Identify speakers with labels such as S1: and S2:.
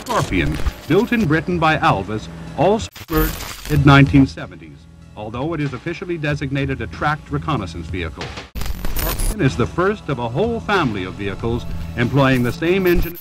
S1: Scorpion, built in Britain by Alvis, also emerged in 1970s, although it is officially designated a tracked reconnaissance vehicle. Scorpion is the first of a whole family of vehicles employing the same engine.